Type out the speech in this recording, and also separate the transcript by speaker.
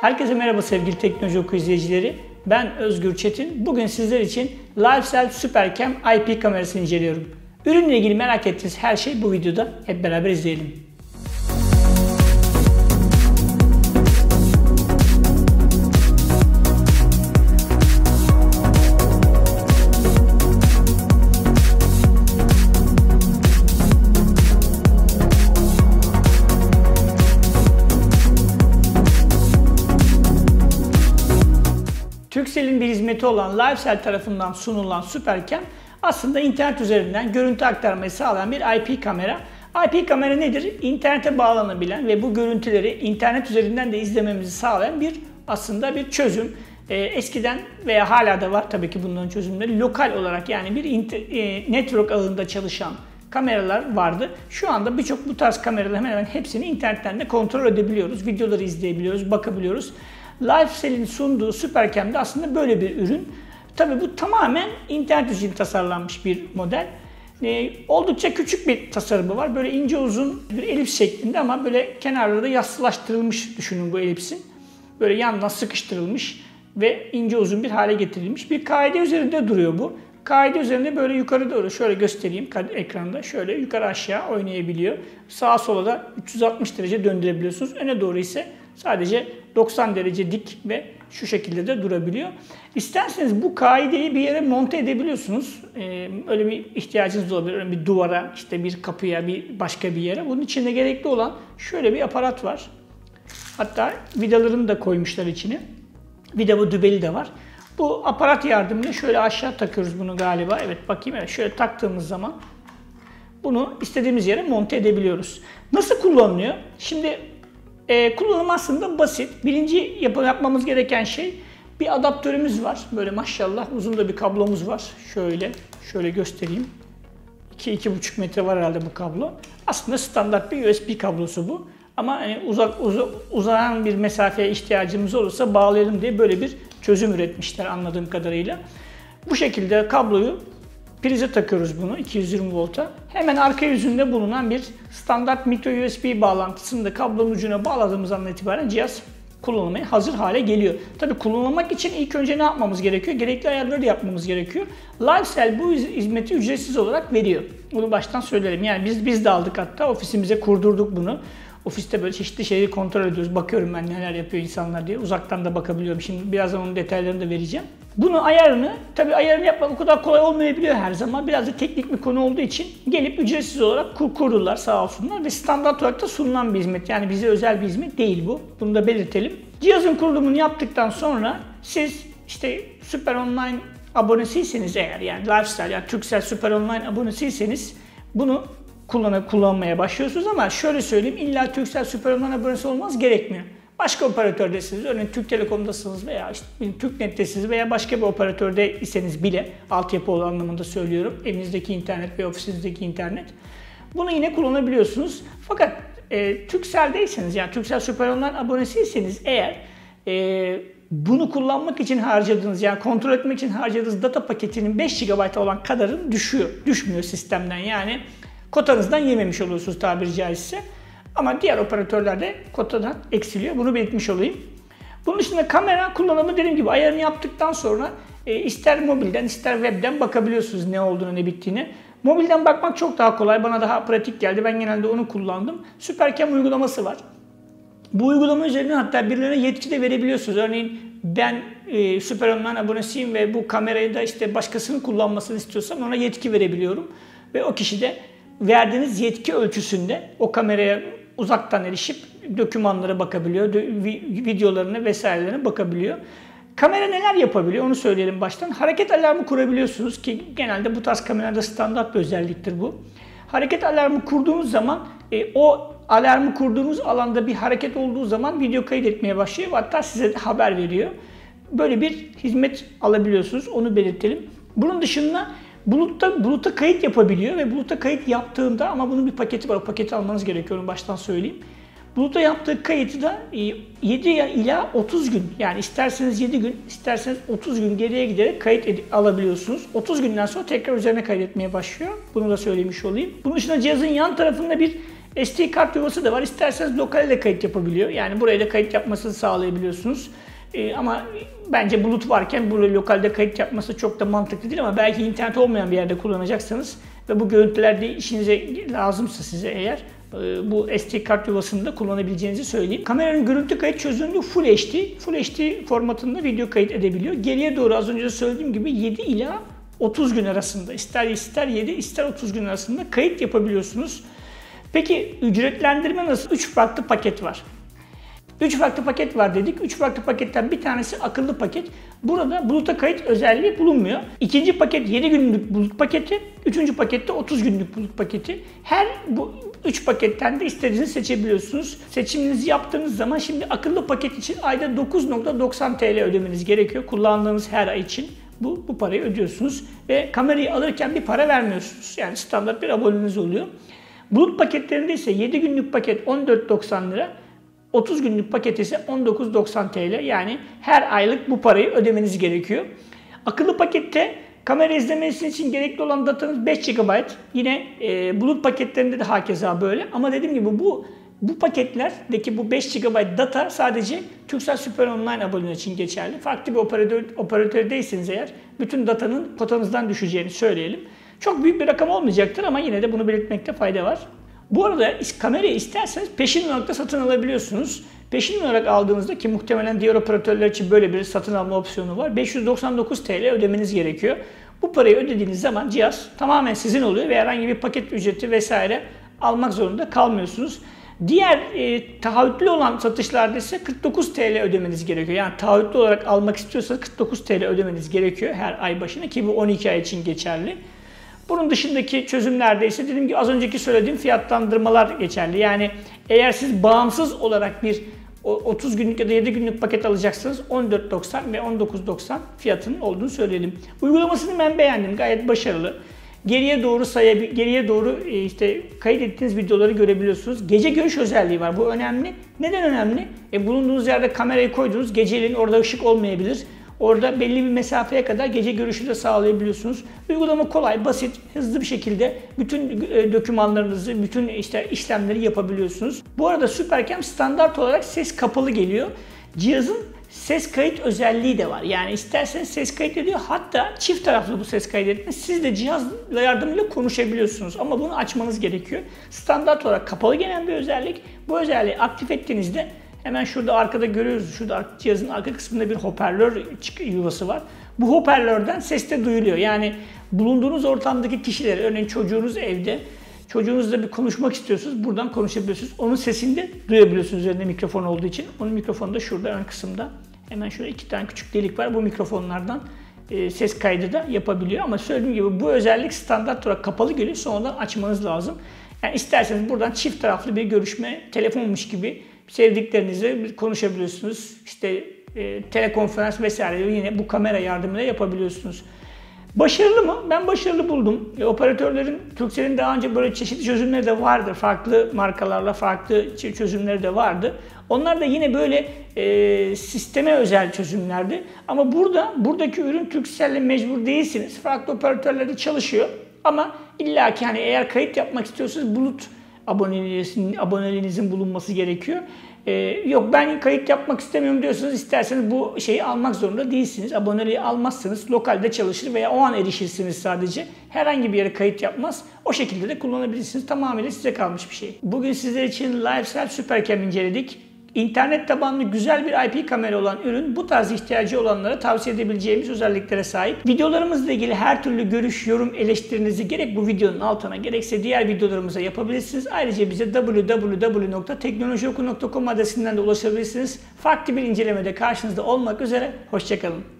Speaker 1: Herkese merhaba sevgili teknoloji oku izleyicileri. Ben Özgür Çetin. Bugün sizler için LiveCell Supercam IP kamerasını inceliyorum. Ürünle ilgili merak ettiğiniz her şey bu videoda. Hep beraber izleyelim. Turkcell'in bir hizmeti olan LiveCell tarafından sunulan Supercam aslında internet üzerinden görüntü aktarmayı sağlayan bir IP kamera. IP kamera nedir? İnternete bağlanabilen ve bu görüntüleri internet üzerinden de izlememizi sağlayan bir aslında bir çözüm. Ee, eskiden veya hala da var tabii ki bunların çözümleri lokal olarak yani bir e, network ağında çalışan kameralar vardı. Şu anda birçok bu tarz kameralar hemen hemen hepsini internetten de kontrol edebiliyoruz. Videoları izleyebiliyoruz, bakabiliyoruz. LifeCell'in sunduğu Supercam'de aslında böyle bir ürün. Tabi bu tamamen internet için tasarlanmış bir model. Ee, oldukça küçük bir tasarımı var. Böyle ince uzun bir elips şeklinde ama böyle kenarları da yassılaştırılmış düşünün bu elipsin. Böyle yandan sıkıştırılmış ve ince uzun bir hale getirilmiş. Bir kaide üzerinde duruyor bu. Kaide üzerinde böyle yukarı doğru şöyle göstereyim ekranda. Şöyle yukarı aşağı oynayabiliyor. Sağa sola da 360 derece döndürebiliyorsunuz. Öne doğru ise sadece 90 derece dik ve şu şekilde de durabiliyor. İsterseniz bu kaideyi bir yere monte edebiliyorsunuz. Ee, öyle bir ihtiyacınız olabilir. Bir duvara, işte bir kapıya, bir başka bir yere. Bunun için de gerekli olan şöyle bir aparat var. Hatta vidalarını da koymuşlar içine. Vida bu dübeli de var. Bu aparat yardımıyla şöyle aşağı takıyoruz bunu galiba. Evet bakayım evet şöyle taktığımız zaman bunu istediğimiz yere monte edebiliyoruz. Nasıl kullanılıyor? Şimdi e, kullanım aslında basit. Birinci yap yapmamız gereken şey bir adaptörümüz var. Böyle maşallah uzun da bir kablomuz var. Şöyle, şöyle göstereyim. 2-2,5 metre var herhalde bu kablo. Aslında standart bir USB kablosu bu. Ama hani uzak uz uzayan bir mesafeye ihtiyacımız olursa bağlayalım diye böyle bir çözüm üretmişler anladığım kadarıyla. Bu şekilde kabloyu prize takıyoruz bunu 220 volta. Hemen arka yüzünde bulunan bir standart micro USB bağlantısını da kablonun ucuna bağladığımız andan itibaren cihaz kullanılmaya hazır hale geliyor. Tabi kullanılmak için ilk önce ne yapmamız gerekiyor? Gerekli ayarları yapmamız gerekiyor. LiveCell bu hizmeti ücretsiz olarak veriyor. Bunu baştan söylerim. Yani biz biz de aldık hatta ofisimize kurdurduk bunu. Ofiste böyle çeşitli şeyleri kontrol ediyoruz. Bakıyorum ben neler yapıyor insanlar diye. Uzaktan da bakabiliyorum. Şimdi birazdan onun detaylarını da vereceğim. Bunu ayarını, tabii ayarını yapmak o kadar kolay olmayabiliyor her zaman. Biraz da teknik bir konu olduğu için gelip ücretsiz olarak kur kurdular sağ olsunlar ve standart olarak da sunulan bir hizmet. Yani bize özel bir hizmet değil bu. Bunu da belirtelim. Cihazın kurulumunu yaptıktan sonra siz işte Süper Online abonesiyseniz eğer yani Lifestyle yani Turkcell Süper Online abonesiyseniz bunu kullanıp kullanmaya başlıyorsunuz ama şöyle söyleyeyim illa Turkcell Süper Online abonesi olmaz gerekmiyor. Başka operatördesiniz, örneğin Türk Telekom'dasınız veya işte TürkNet'tesiniz veya başka bir operatörde iseniz bile altyapı olan anlamında söylüyorum. Evinizdeki internet ve ofisinizdeki internet. Bunu yine kullanabiliyorsunuz. Fakat e, Turkcell'deyseniz yani Turkcell Süper Online abonesiyseniz eğer e, bunu kullanmak için harcadığınız yani kontrol etmek için harcadığınız data paketinin 5 GB olan kadarın düşüyor. Düşmüyor sistemden yani kotanızdan yememiş oluyorsunuz tabiri caizse. Ama diğer operatörler de kotadan eksiliyor. Bunu belirtmiş olayım. Bunun dışında kamera kullanımı dediğim gibi ayarını yaptıktan sonra e, ister mobilden ister webden bakabiliyorsunuz ne olduğunu ne bittiğini. Mobilden bakmak çok daha kolay. Bana daha pratik geldi. Ben genelde onu kullandım. Supercam uygulaması var. Bu uygulama üzerinden hatta birilerine yetki de verebiliyorsunuz. Örneğin ben e, Süper Online abonesiyim ve bu kamerayı da işte başkasının kullanmasını istiyorsam ona yetki verebiliyorum. Ve o kişi de verdiğiniz yetki ölçüsünde o kameraya uzaktan erişip dokümanlara bakabiliyor, videolarına vesairelerine bakabiliyor. Kamera neler yapabiliyor onu söyleyelim baştan. Hareket alarmı kurabiliyorsunuz ki genelde bu tarz kameralarda standart bir özelliktir bu. Hareket alarmı kurduğunuz zaman e, o alarmı kurduğunuz alanda bir hareket olduğu zaman video kaydetmeye başlıyor ve hatta size haber veriyor. Böyle bir hizmet alabiliyorsunuz onu belirtelim. Bunun dışında Bulutta, buluta kayıt yapabiliyor ve buluta kayıt yaptığında ama bunun bir paketi var. O paketi almanız gerekiyor onu baştan söyleyeyim. Buluta yaptığı kayıtı da 7 e, ila 30 gün yani isterseniz 7 gün isterseniz 30 gün geriye giderek kayıt alabiliyorsunuz. 30 günden sonra tekrar üzerine kaydetmeye başlıyor. Bunu da söylemiş olayım. Bunun dışında cihazın yan tarafında bir SD kart yuvası da var. İsterseniz lokal de kayıt yapabiliyor. Yani buraya da kayıt yapmasını sağlayabiliyorsunuz. Ee, ama bence bulut varken buraya lokalde kayıt yapması çok da mantıklı değil ama belki internet olmayan bir yerde kullanacaksanız ve bu görüntüler de işinize lazımsa size eğer e, bu SD kart yuvasını da kullanabileceğinizi söyleyeyim. Kameranın görüntü kayıt çözünürlüğü Full HD. Full HD formatında video kayıt edebiliyor. Geriye doğru az önce söylediğim gibi 7 ila 30 gün arasında ister ister 7 ister 30 gün arasında kayıt yapabiliyorsunuz. Peki ücretlendirme nasıl? 3 farklı paket var. 3 farklı paket var dedik. 3 farklı paketten bir tanesi akıllı paket. Burada buluta kayıt özelliği bulunmuyor. İkinci paket 7 günlük bulut paketi. Üçüncü pakette 30 günlük bulut paketi. Her bu 3 paketten de istediğinizi seçebiliyorsunuz. Seçiminizi yaptığınız zaman şimdi akıllı paket için ayda 9.90 TL ödemeniz gerekiyor. Kullandığınız her ay için bu, bu parayı ödüyorsunuz. Ve kamerayı alırken bir para vermiyorsunuz. Yani standart bir aboneniz oluyor. Bulut paketlerinde ise 7 günlük paket 14.90 lira. 30 günlük paket ise 19.90 TL. Yani her aylık bu parayı ödemeniz gerekiyor. Akıllı pakette kamera izlemesi için gerekli olan datanız 5 GB. Yine e, bulut paketlerinde de hakeza böyle. Ama dediğim gibi bu bu paketlerdeki bu 5 GB data sadece Turkcell Super Online aboneler için geçerli. Farklı bir operatör, operatördeyseniz eğer bütün datanın kotanızdan düşeceğini söyleyelim. Çok büyük bir rakam olmayacaktır ama yine de bunu belirtmekte fayda var. Bu arada kamerayı isterseniz peşin olarak da satın alabiliyorsunuz. Peşin olarak aldığınızda ki muhtemelen diğer operatörler için böyle bir satın alma opsiyonu var. 599 TL ödemeniz gerekiyor. Bu parayı ödediğiniz zaman cihaz tamamen sizin oluyor ve herhangi bir paket ücreti vesaire almak zorunda kalmıyorsunuz. Diğer e, taahhütlü olan satışlarda ise 49 TL ödemeniz gerekiyor. Yani taahhütlü olarak almak istiyorsanız 49 TL ödemeniz gerekiyor her ay başına ki bu 12 ay için geçerli. Bunun dışındaki çözümlerde ise dediğim gibi az önceki söylediğim fiyatlandırmalar geçerli. Yani eğer siz bağımsız olarak bir 30 günlük ya da 7 günlük paket alacaksınız 14.90 ve 19.90 fiyatının olduğunu söyleyelim. Uygulamasını ben beğendim. Gayet başarılı. Geriye doğru sayabil geriye doğru e, işte kaydettiğiniz videoları görebiliyorsunuz. Gece görüş özelliği var. Bu önemli. Neden önemli? E, bulunduğunuz yerde kamerayı koydunuz. Geceliğin orada ışık olmayabilir. Orada belli bir mesafeye kadar gece görüşü de sağlayabiliyorsunuz. Uygulama kolay, basit, hızlı bir şekilde bütün e, dokümanlarınızı, bütün işte işlemleri yapabiliyorsunuz. Bu arada Supercam standart olarak ses kapalı geliyor. Cihazın ses kayıt özelliği de var. Yani isterseniz ses kayıt ediyor. Hatta çift taraflı bu ses kaydetme. Siz de cihazla yardımıyla konuşabiliyorsunuz. Ama bunu açmanız gerekiyor. Standart olarak kapalı gelen bir özellik. Bu özelliği aktif ettiğinizde Hemen şurada arkada görüyoruz. Şurada cihazın arka kısmında bir hoparlör yuvası var. Bu hoparlörden ses de duyuluyor. Yani bulunduğunuz ortamdaki kişiler, örneğin çocuğunuz evde, çocuğunuzla bir konuşmak istiyorsunuz. Buradan konuşabiliyorsunuz. Onun sesini de duyabiliyorsunuz üzerinde mikrofon olduğu için. Onun mikrofonu da şurada ön kısımda. Hemen şöyle iki tane küçük delik var. Bu mikrofonlardan e, ses kaydı da yapabiliyor. Ama söylediğim gibi bu özellik standart olarak kapalı geliyor. Sonradan açmanız lazım. Yani isterseniz buradan çift taraflı bir görüşme, telefonmuş gibi sevdiklerinizle konuşabiliyorsunuz. İşte e, telekonferans vesaire yine bu kamera yardımıyla yapabiliyorsunuz. Başarılı mı? Ben başarılı buldum. E, operatörlerin, Turkcell'in daha önce böyle çeşitli çözümleri de vardı. Farklı markalarla farklı çözümleri de vardı. Onlar da yine böyle e, sisteme özel çözümlerdi. Ama burada, buradaki ürün Turkcell'le mecbur değilsiniz. Farklı operatörlerde çalışıyor. Ama illaki hani eğer kayıt yapmak istiyorsanız bulut aboneliğinizin, aboneliğinizin bulunması gerekiyor. Ee, yok ben kayıt yapmak istemiyorum diyorsanız isterseniz bu şeyi almak zorunda değilsiniz. Aboneliği almazsınız. Lokalde çalışır veya o an erişirsiniz sadece. Herhangi bir yere kayıt yapmaz. O şekilde de kullanabilirsiniz. Tamamıyla size kalmış bir şey. Bugün sizler için LiveSell Supercam inceledik. İnternet tabanlı güzel bir IP kamera olan ürün bu tarz ihtiyacı olanlara tavsiye edebileceğimiz özelliklere sahip. Videolarımızla ilgili her türlü görüş, yorum, eleştirinizi gerek bu videonun altına gerekse diğer videolarımıza yapabilirsiniz. Ayrıca bize www.teknolojioku.com adresinden de ulaşabilirsiniz. Farklı bir incelemede karşınızda olmak üzere. Hoşçakalın.